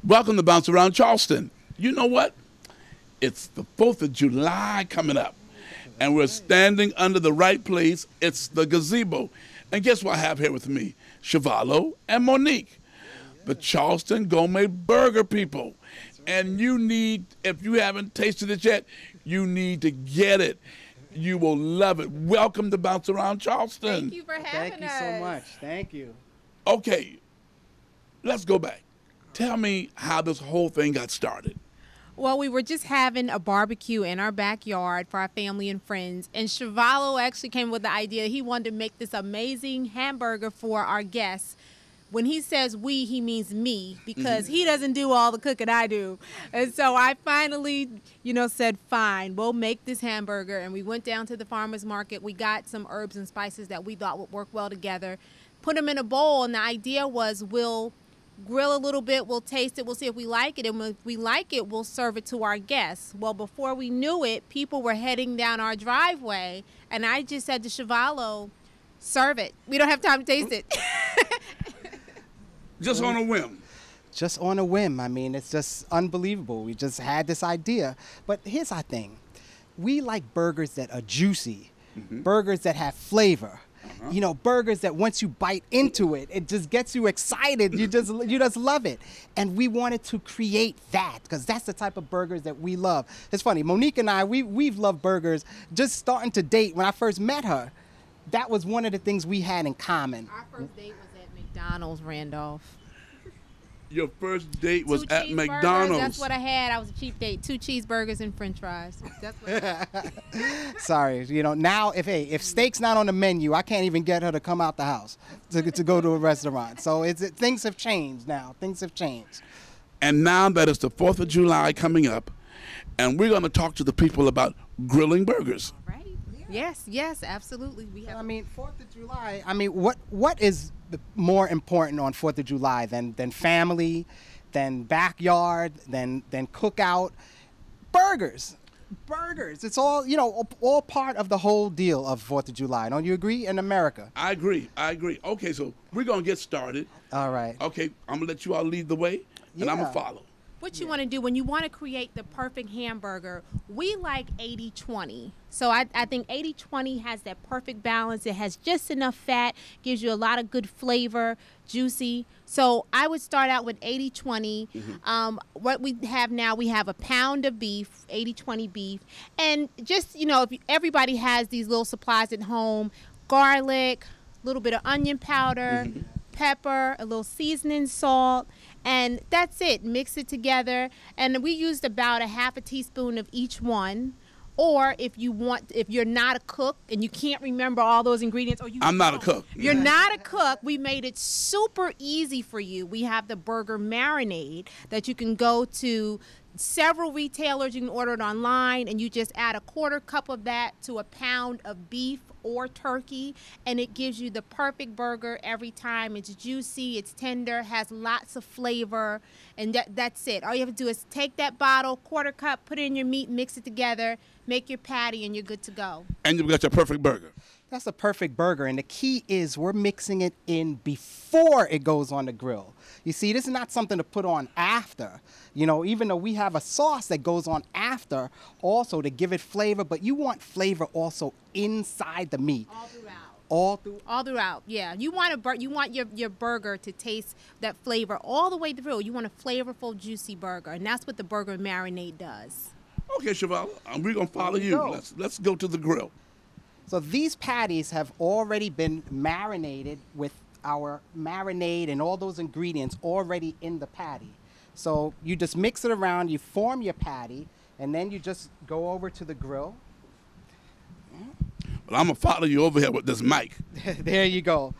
Welcome to Bounce Around Charleston. You know what? It's the 4th of July coming up, and we're standing under the right place. It's the gazebo. And guess what I have here with me? Chevalo and Monique, the Charleston Gourmet Burger people. And you need, if you haven't tasted it yet, you need to get it. You will love it. Welcome to Bounce Around Charleston. Thank you for having Thank you so much. Thank you. Okay, let's go back. Tell me how this whole thing got started. Well, we were just having a barbecue in our backyard for our family and friends, and Chevalo actually came with the idea he wanted to make this amazing hamburger for our guests. When he says we, he means me because mm-hmm. he doesn't do all the cooking I do. And so I finally, you know, said, fine, we'll make this hamburger. And we went down to the farmer's market. We got some herbs and spices that we thought would work well together, put them in a bowl. And the idea was we'll grill a little bit, we'll taste it, we'll see if we like it, and if we like it, we'll serve it to our guests. Well, before we knew it, people were heading down our driveway, and I just said to Chevalo, serve it. We don't have time to taste it. Just on a whim. Just on a whim. I mean, it's just unbelievable. We just had this idea. But here's our thing we like burgers that are juicy, mm-hmm. burgers that have flavor. You know, burgers that once you bite into it, it just gets you excited. You just you just love it. And we wanted to create that because that's the type of burgers that we love. It's funny, Monique and I, we we've loved burgers just starting to date. When I first met her, that was one of the things we had in common. our first date was at McDonald's, Randolph. Your first date was at McDonald's. That's what I had. I was a cheap date. Two cheeseburgers and French fries. That's what. Sorry, you know now if hey if steak's not on the menu, I can't even get her to come out the house to, to go to a restaurant. So it's it, things have changed now. Things have changed. and now that it's the 4th of July coming up, and we're going to talk to the people about grilling burgers. right? Yes, yes, absolutely. We have. I mean, Fourth of July. I mean, what what is the more important on Fourth of July than than family, than backyard, than than cookout, burgers. Burgers. It's all you know, all- part of the whole deal of Fourth of July. Don't you agree? In America. I agree. I agree. Okay, so we're going to get started. All right. Okay, I'm going to let you all lead the way, and I'm gonna follow. What you want to do when you want to create the perfect hamburger, we like 80 20. So I, I think 80 20 has that perfect balance. It has just enough fat, gives you a lot of good flavor, juicy. So I would start out with 80 20. Um, what we have now, we have a pound of beef, 80 20 beef. And just, you know, if you, everybody has these little supplies at home garlic, a little bit of onion powder pepper, a little seasoning salt, and that's it. Mix it together. And we used about a half a teaspoon of each one. Or if you want, if you're not a cook and you can't remember all those ingredients, or you I'm not a cook. You're not a cook. We made it super easy for you. We have the burger marinade that you can go to several retailers. You can order it online, and you just add a quarter cup of that to a pound of beef or turkey, and it gives you the perfect burger every time. It's juicy, it's tender, has lots of flavor, and that, that's it. All you have to do is take that bottle, quarter cup, put it in your meat, mix it together, make your patty, and you're good to go. And you've got your perfect burger. That's a perfect burger, and the key is we're mixing it in before it goes on the grill. You see, this is not something to put on after. You know, even though we have a sauce that goes on after also to give it flavor, but you want flavor also inside the meat. All throughout. All through. all throughout. Yeah, you want a bur- you want your your burger to taste that flavor all the way through. You want a flavorful, juicy burger, and that's what the burger marinade does. Okay, Cheval, um, we're going to follow you you. go. Let's, let's go to the grill. So these patties have already been marinated with our marinade and all those ingredients already in the patty. So you just mix it around, you form your patty, and then you just go over to the grill. But I'm to follow you over here with this mic. there you go.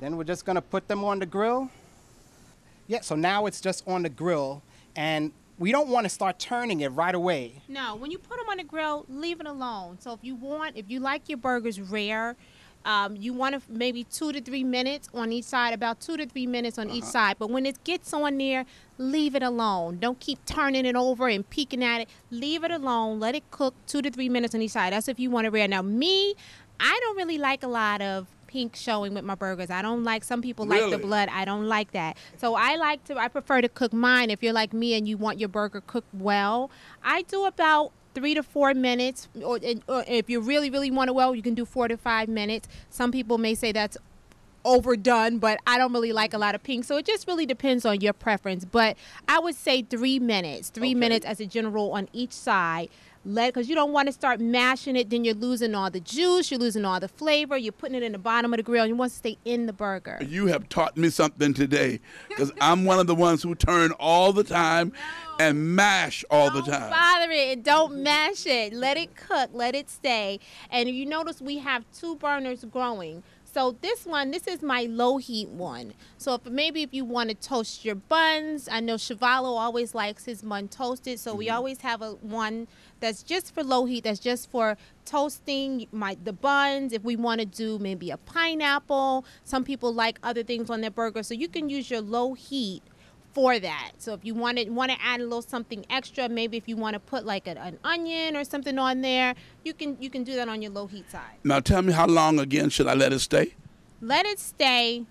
Then we're just gonna put them on the grill. Yeah, so now it's just on the grill, and we don't want to start turning it right away. No, when you put them on the grill, leave it alone. So if you want, if you like your burgers rare, um, you want to maybe two to three minutes on each side, about two to three minutes on each side. But when it gets on there, leave it alone. Don't keep turning it over and peeking at it. Leave it alone. Let it cook two to three minutes on each side. That's if you want it rare. Now, me, I don't really like a lot of pink showing with my burgers. I don't like some people like the blood. I don't like that. So I like to I prefer to cook mine. If you're like me and you want your burger cooked well, I do about three to four minutes. Or, or if you really really want it well, you can do four to five minutes. Some people may say that's overdone, but I don't really like a lot of pink. So it just really depends on your preference. But I would say three minutes, three Okay. minutes as a general on each side. Let because you don't want to start mashing it, then you're losing all the juice, you're losing all the flavor. You're putting it in the bottom of the grill. And you want to stay in the burger. You have taught me something today because I'm one of the ones who turn all the time and mash all the Don't time. bother it. and Don't mash it. Let it cook. Let it stay. And you notice we have two burners growing. So this one, this is my low heat one. So if maybe if you want to toast your buns, I know Chevalo always likes his bun toasted. So we mm-hmm. always have a one that's just for low heat. That's just for toasting my the buns. If we want to do maybe a pineapple, some people like other things on their burger. So you can use your low heat for that. So if you want to want to add a little something extra, maybe if you want to put like a, an onion or something on there, you can you can do that on your low heat side. Now tell me how long again should I let it stay? Let it stay.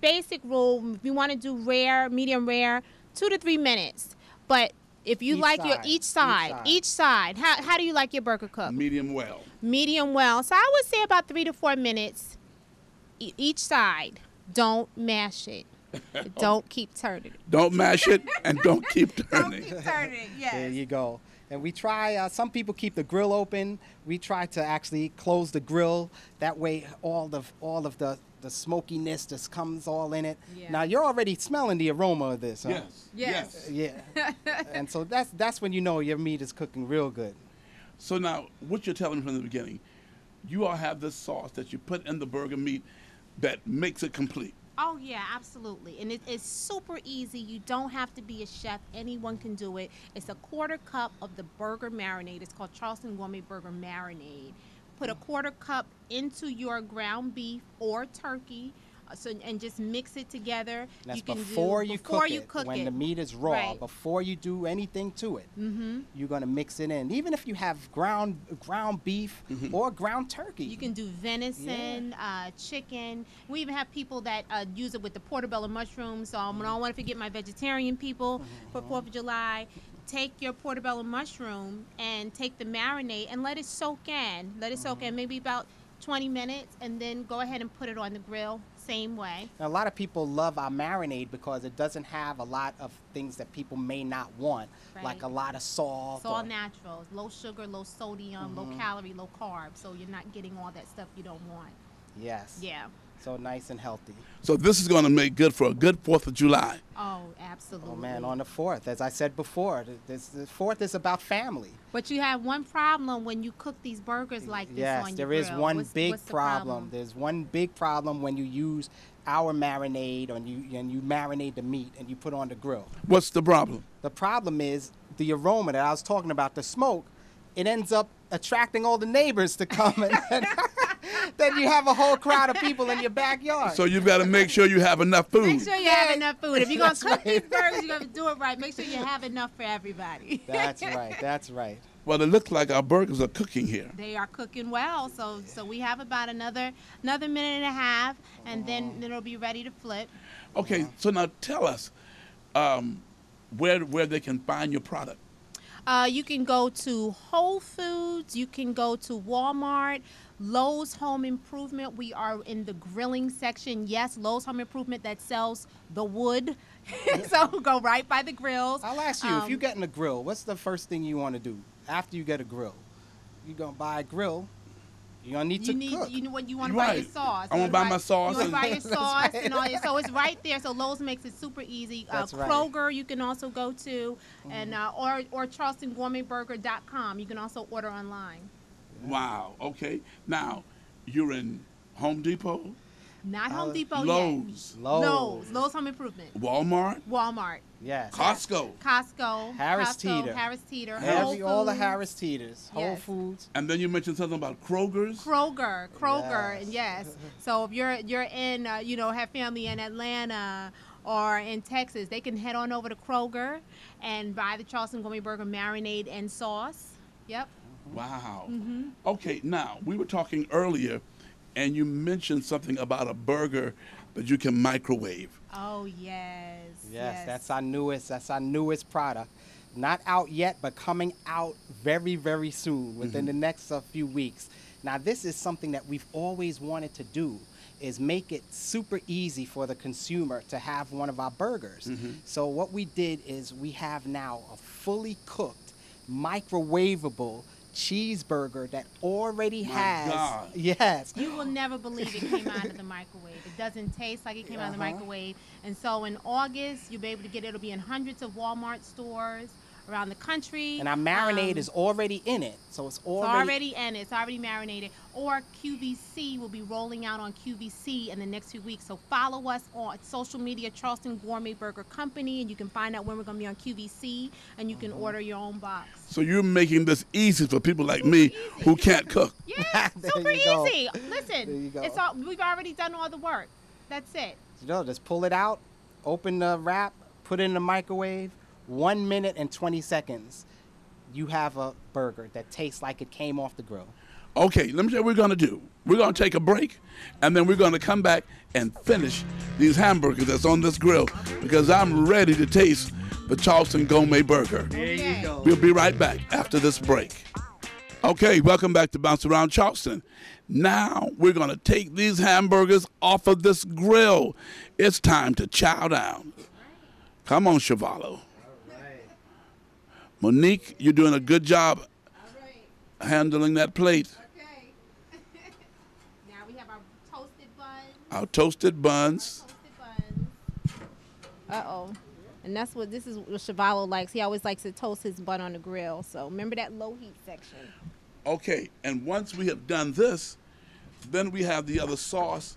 Basic rule: if you want to do rare, medium rare, two to three minutes. But if you Each like your side, each each side, side. each side, how how do you like your burger cooked? Medium well. medium well. So I would say about three to four minutes e- each side. Don't mash it. Don't keep turning. Don't mash it and don't keep Don't turning. keep turning. Yes. There you go. And we try. Uh, some people keep the grill open. We try to actually close the grill. That way, all of all of the the smokiness just comes all in it. Yeah. Now you're already smelling the aroma of this. Huh? Yes. Yes. Yeah. and so that's that's when you know your meat is cooking real good. So now, what you're telling me from the beginning, you all have this sauce that you put in the burger meat that makes it complete. Oh yeah, absolutely. And it, it's super easy. You don't have to be a chef. Anyone can do it. It's a quarter cup of the burger marinade. It's called Charleston Gourmet Burger Marinade. Put a quarter cup into your ground beef or turkey. Uh, So and just mix it together. That's you can before do, you before cook you it. cook when it. the meat is raw, Right. before you do anything to it, mm-hmm. you're gonna mix it in. Even if you have ground ground beef or ground turkey. You can do venison, uh, chicken. We even have people that uh, use it with the portobello mushrooms. So um, I don't want to forget my vegetarian people for Fourth of July. Take your portobello mushroom and take the marinade and let it soak in. Let it soak in maybe about 20 minutes, and then go ahead and put it on the grill. Same way. Now, a lot of people love our marinade because it doesn't have a lot of things that people may not want, like a lot of salt. It's all natural. Low sugar, low sodium, low mm-hmm. calorie, low carb. So you're not getting all that stuff you don't want. Yes. Yeah. So nice and healthy. So this is going to make good for a good Fourth of July. Oh, oh absolutely. Oh man, on the fourth, as I said before, this, the fourth is about family. But you have one problem when you cook these burgers like this yes, on there your is grill. one What's- big what's the problem. There's one big problem when you use our marinade and you and you marinate the meat and you put on the grill. What's the problem? The problem is the aroma that I was talking about, the smoke. It ends up attracting all the neighbors to come, and then you have a whole crowd of people in your backyard. So you've got to make sure you have enough food. Make sure you have enough food. If you're gonna That's cook these burgers, you gotta do it right. Make sure you have enough for everybody. that's right. That's right. Well, it looks like our burgers are cooking here. they are cooking well, so so we have about another another minute and a half, and then it'll be ready to flip. Okay, so now tell us um, where where they can find your product. Uh, you can go to Whole Foods. You can go to Walmart. Lowe's Home Improvement. We are in the grilling section. Yes, Lowe's Home Improvement that sells the wood. so go right by the grills. I'll ask you, if Um, you're getting a grill, what's the first thing you want to do after you get a grill? You're gonna buy a grill. You're gonna need you to need cook. you know what you want to buy your sauce. I wanna buy buy- my sauce You want to buy your sauce right. and all your, so it's right there. So Lowe's makes it super easy. That's uh, right. Kroger you can also go to, and uh, or or CharlestonGourmetBurger.com. You can also order online. Wow. Okay. Now you're in Home Depot, Not Uh, Home Depot Lowe's, yet. Lowe's. Lowe's. Lowe's Home Improvement. Walmart, Walmart. yes. Costco, Costco. Harris Costco, Teeter. Harris Teeter. Every, Whole all the Harris Teeters, Whole Yes. Foods. and then you mentioned something about Kroger's. Kroger, Kroger, Yes. and yes. So if you're you're in, uh, you know, have family in Atlanta or in Texas, they can head on over to Kroger and buy the Charleston Gourmet Burger marinade and sauce. Yep. Wow. Mm-hmm. Okay. Now we were talking earlier And you mentioned something about a burger that you can microwave. Oh yes. Yes, that's our newest. That's our newest product. Not out yet, but coming out very, very soon, within the next uh, few weeks. Now, this is something that we've always wanted to do, is make it super easy for the consumer to have one of our burgers. So what we did is we have now a fully cooked, microwavable cheeseburger that already My has. God. Yes. You will never believe it came out of the microwave. It doesn't taste like it came out of the Uh-huh. microwave. And so in August, you'll be able to get it. It'll be in hundreds of Walmart stores around the country. And our marinade Um, is already in it, so it's It's already. already in it. It's already marinated. Or QVC will be rolling out on QVC in the next few weeks. So follow us on social media, Charleston Gourmet Burger Company, and you can find out when we're going to be on QVC, and you can Mm-hmm. order your own box. So you're making this easy for people like me who can't cook. Yeah, super easy. Listen, There you go. it's all we've already done all the work. That's it. You know, just pull it out, open the wrap, put it in the microwave. One minute and 20 seconds, you have a burger that tastes like it came off the grill. Okay, let me tell you what we're going to do. We're going to take a break, and then we're going to come back and finish these hamburgers that's on this grill because I'm ready to taste the Charleston Gourmet Burger. There you go. We'll be right back after this break. Okay, welcome back to Bounce Around Charleston. Now we're going to take these hamburgers off of this grill. It's time to chow down. Come on, Chevalo. Monique, you're doing a good job handling that plate. Okay. now we have our toasted buns. Our toasted buns. Toasted buns. Uh oh. And that's what this is what Chevalo likes. He always likes to toast his bun on the grill. So remember that low heat section. Okay, and once we have done this, then we have the other sauce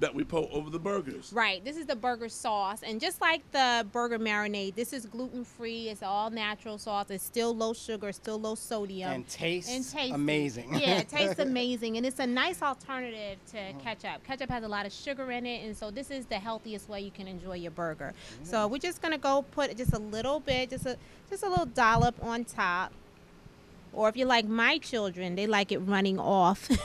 that we pour over the burgers. Right. This is the burger sauce. And just like the burger marinade, this is gluten free. It's all natural sauce. It's still low sugar, still low sodium. And tastes and tasty. amazing. Yeah, it tastes amazing. And it's a nice alternative to ketchup. Ketchup has a lot of sugar in it. And so this is the healthiest way you can enjoy your burger. So mm. we're just going to go put just a little bit, just a, just a little dollop on top. Or if you're like my children, they like it running off.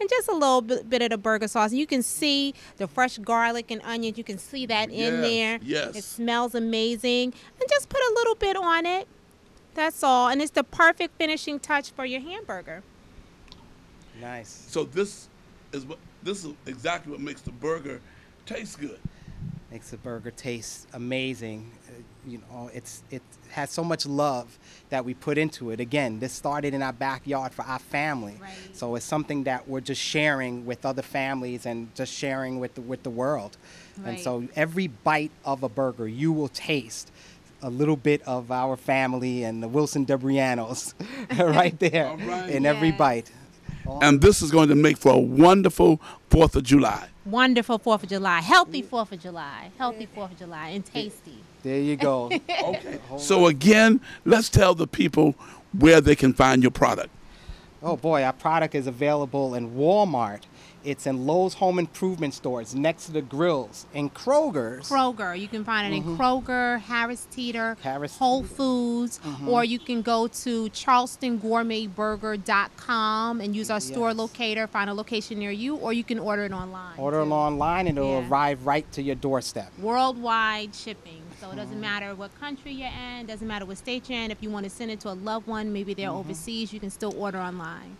and just a little bit, bit of the burger sauce. You can see the fresh garlic and onions. You can see that in Yes, there. yes. It smells amazing. And just put a little bit on it. That's all. And it's the perfect finishing touch for your hamburger. Nice. So this is what this is exactly what makes the burger taste good. Makes the burger taste amazing. You know, it's it has so much love that we put into it. Again, this started in our backyard for our family. Right. So it's something that we're just sharing with other families and just sharing with the, with the world. And so every bite of a burger, you will taste a little bit of our family and the Wilson Debrianos right there All right. in every bite. And this is going to make for a wonderful 4th of July. Wonderful 4th of July. Healthy mm. 4th of July. Healthy 4th of July. And tasty. There you go. Okay. so again, let's tell the people where they can find your product. Oh boy, our product is available in Walmart. It's in Lowe's Home Improvement stores next to the grills, in Kroger's. Kroger. You can find it in Kroger, Harris Teeter, Mm-hmm. Harris Mm-hmm. Whole Foods, or you can go to charlestongourmetburger.com and use our store Yes. locator, find a location near you, or you can order it online. Order too. it online and it'll Yeah. arrive right to your doorstep. Worldwide shipping. So it Mm-hmm. doesn't matter what country you're in, doesn't matter what state you're in. If you want to send it to a loved one, maybe they're Mm-hmm. overseas, you can still order online.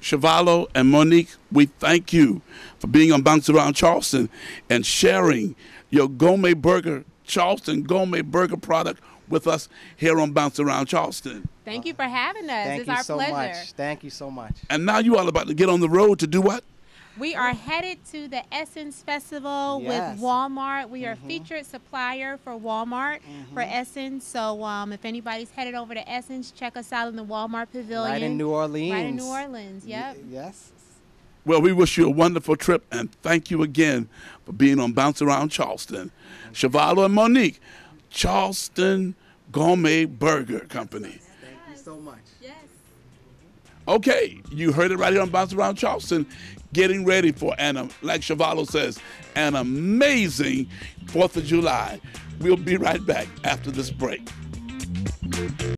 Chevalo and Monique, we thank you for being on Bounce Around Charleston and sharing your gourmet burger, Charleston gourmet burger product with us here on Bounce Around Charleston. Thank you for having us. Thank it's you our so pleasure. much. Thank you so much. And now you all about to get on the road to do what? We are headed to the Essence Festival Yes. with Walmart. We are a featured supplier for Walmart for Essence. So um, if anybody's headed over to Essence, check us out in the Walmart Pavilion. Right in New Orleans. Right in New Orleans. Y- Yep. yes. Well, we wish you a wonderful trip and thank you again for being on Bounce Around Charleston. Chevalo and Monique, Charleston Gourmet Burger Company. Thank you so much. Yes. Okay, you heard it right here on Bounce Around Charleston. Getting ready for an, like Chevalo says, an amazing 4th of July. We'll be right back after this break.